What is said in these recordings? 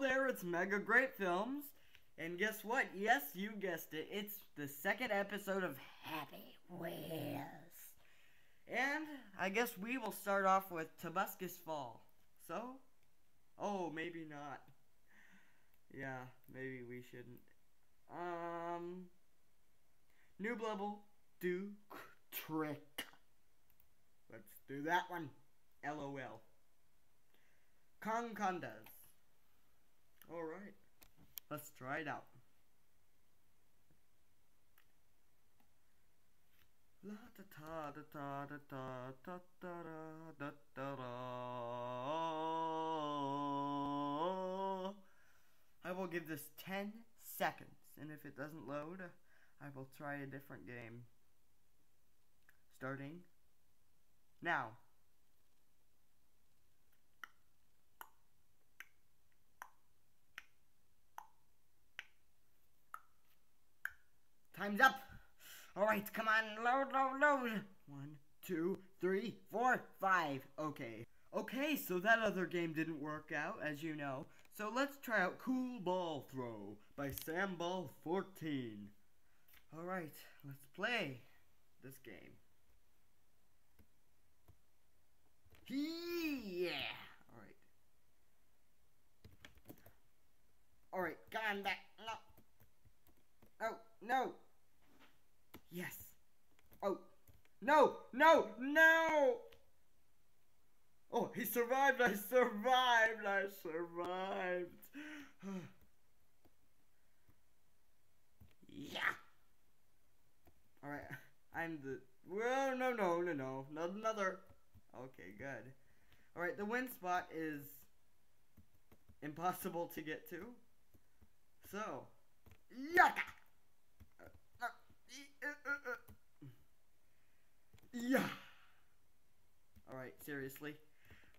There, it's Mega Great Films. And guess what? Yes, you guessed it. It's the second episode of Happy Wheels. And I guess we will start off with Tobuscus Fall. So? Oh, maybe not. Yeah, maybe we shouldn't. Um. Noob level, do trick. Let's do that one. LOL. Concondas. Alright. Let's try it out. La ta da ta da ta da da da I will give this 10 seconds, and if it doesn't load, I will try a different game. Starting now. Time's up. All right, come on, load, load, load. One, two, three, four, five. Okay. Okay, so that other game didn't work out, as you know. So let's try out Cool Ball Throw by Samball 14. All right, let's play this game. Yeah. All right. All right, come on back. No. Oh no. Yes. Oh. No! No! No! Oh, he survived! I survived! I survived! yeah! Alright, I'm the... Well, no, no, no, no. Not another... Okay, good. Alright, the win spot is... Impossible to get to. So... Yaka! Yeah. Alright, seriously.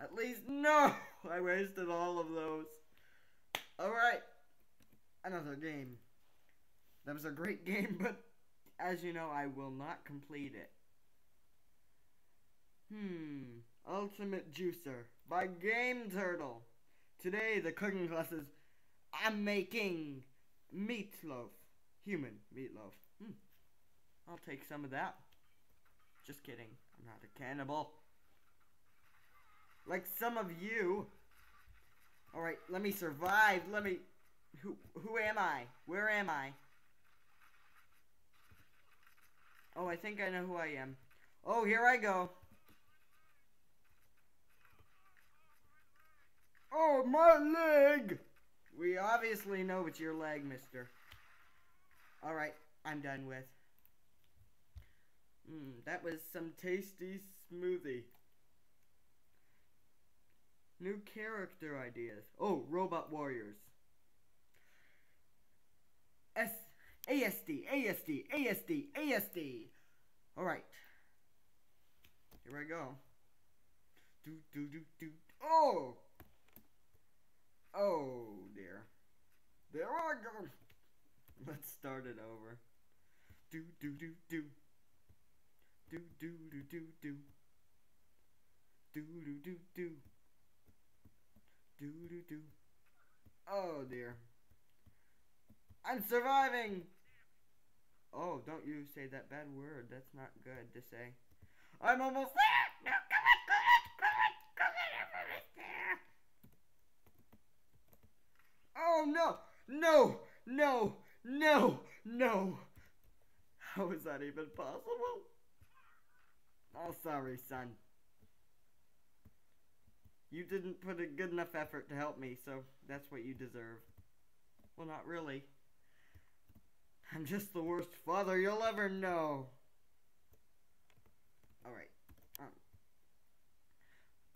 At least, no! I wasted all of those. Alright. Another game. That was a great game, but as you know, I will not complete it. Hmm. Ultimate Juicer by Game Turtle. Today, the cooking class is I'm making meatloaf. Human meatloaf. Hmm. I'll take some of that. Just kidding. I'm not a cannibal. Like some of you. Alright, let me survive. Let me... Who, who am I? Where am I? Oh, I think I know who I am. Oh, here I go. Oh, my leg! We obviously know it's your leg, mister. Alright, I'm done with. Mmm, that was some tasty smoothie. New character ideas. Oh, Robot Warriors. S ASD, ASD, ASD, ASD. Alright. Here I go. Do do do do oh Oh dear. There I go. Let's start it over. Do do do do. Do do do do do. Do do do do. Do do do. Oh dear. I'm surviving! Oh, don't you say that bad word. That's not good to say. I'm almost there! No, come on, come on, come on, come on, I'm almost there! Oh no! No! No! No! No! How is that even possible? Oh, sorry, son. You didn't put a good enough effort to help me, so that's what you deserve. Well, not really. I'm just the worst father you'll ever know. Alright. Um.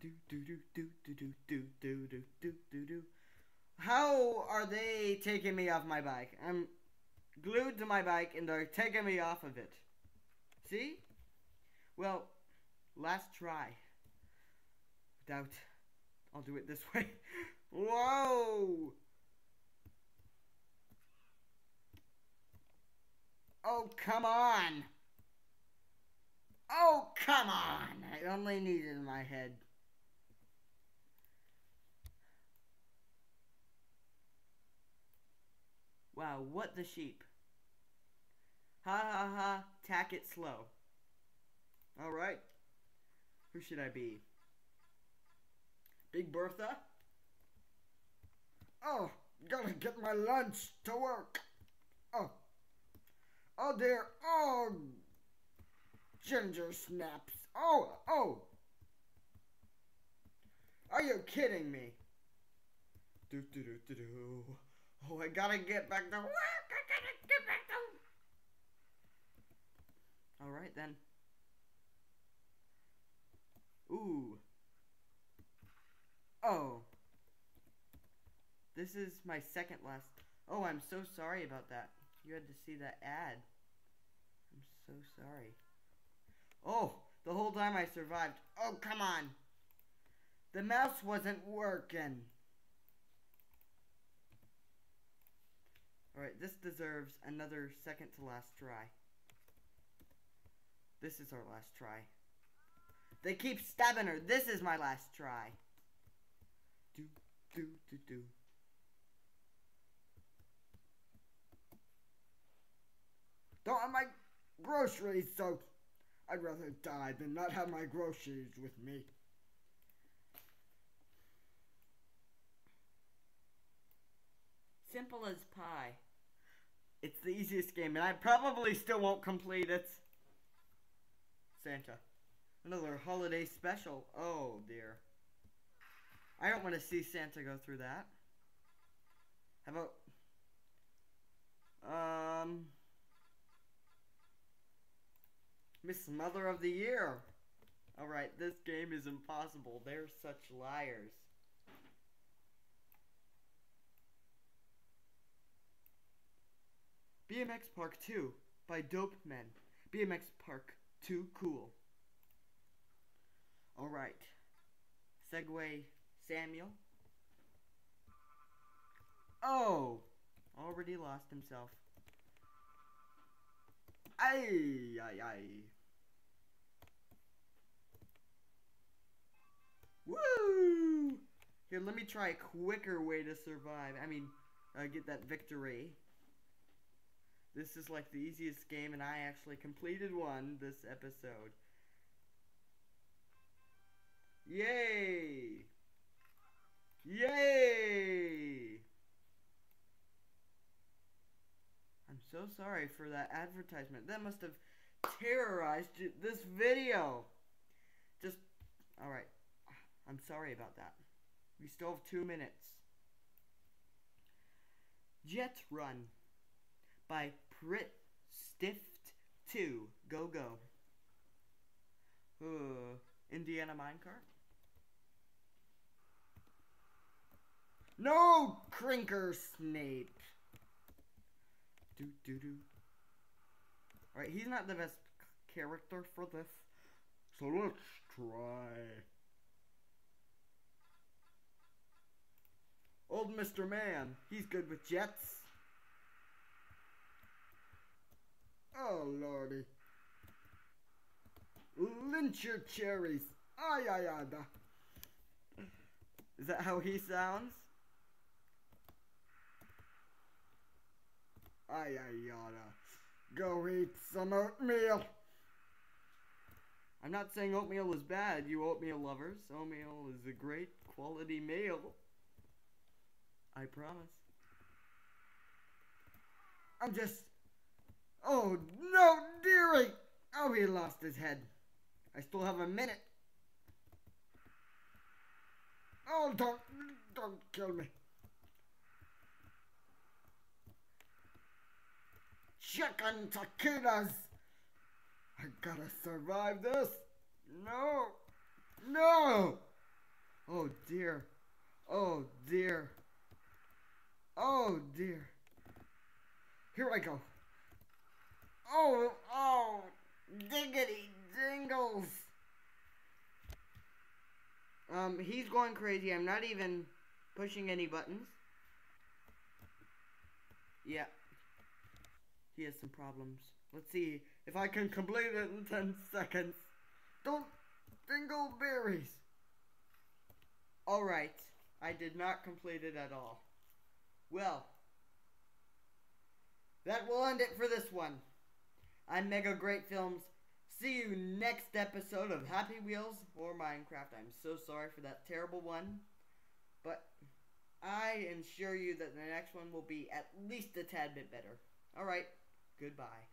Do do do do do do do do do do do do. How are they taking me off my bike? I'm glued to my bike and they're taking me off of it. See? Well, last try. Without, I'll do it this way. Whoa! Oh, come on! Oh, come on! I only need it in my head. Wow, what the sheep? Ha ha ha, tack it slow. Alright. Who should I be? Big Bertha? Oh, gotta get my lunch to work. Oh. Oh dear. Oh. Ginger snaps. Oh, oh. Are you kidding me? Do do do do do. Oh, I gotta get back to work. I gotta get back to. All right then. Ooh. Oh. This is my second last. Oh, I'm so sorry about that. You had to see that ad. I'm so sorry. Oh, the whole time I survived. Oh, come on. The mouse wasn't working. Alright, this deserves another second to last try. This is our last try. They keep stabbing her. This is my last try. Do, do, do, do. Don't have my groceries, so I'd rather die than not have my groceries with me. Simple as pie. It's the easiest game, and I probably still won't complete it. Santa. Another holiday special. Oh, dear. I don't want to see Santa go through that. How about... Um... Miss Mother of the Year. Alright, this game is impossible. They're such liars. BMX Park 2 by Dope Men. BMX Park 2 Cool. Alright. Segway Samuel. Oh! Already lost himself. Ay, ay, ay. Woo! Here, let me try a quicker way to survive. I mean, uh, get that victory. This is like the easiest game, and I actually completed one this episode. Yay! Yay! I'm so sorry for that advertisement. That must have terrorized this video. Just, alright. I'm sorry about that. We still have two minutes. Jet Run by Prit Stift 2. Go go. Uh, Indiana minecart? No, Crinker Snape. Do do do. Alright, he's not the best character for this. So let's try. Old Mr. Man, he's good with jets. Oh, lordy. Lynch your cherries. Ay, ay, ay. Is that how he sounds? Ay, ay, yada. Go eat some oatmeal. I'm not saying oatmeal is bad, you oatmeal lovers. Oatmeal is a great quality meal. I promise. I'm just. Oh, no, dearie! Oh, he lost his head. I still have a minute. Oh, don't, don't kill me. Chicken taquitos! I gotta survive this. No, no! Oh dear. Oh dear. Oh dear. Here I go. Oh, oh, diggity dingles. Um, he's going crazy. I'm not even pushing any buttons. Yeah. He has some problems. Let's see if I can complete it in 10 seconds. Don't dingle berries. Alright. I did not complete it at all. Well. that will end it for this one. I'm Mega Great Films. See you next episode of Happy Wheels or Minecraft. I'm so sorry for that terrible one. But I assure you that the next one will be at least a tad bit better. Alright, goodbye.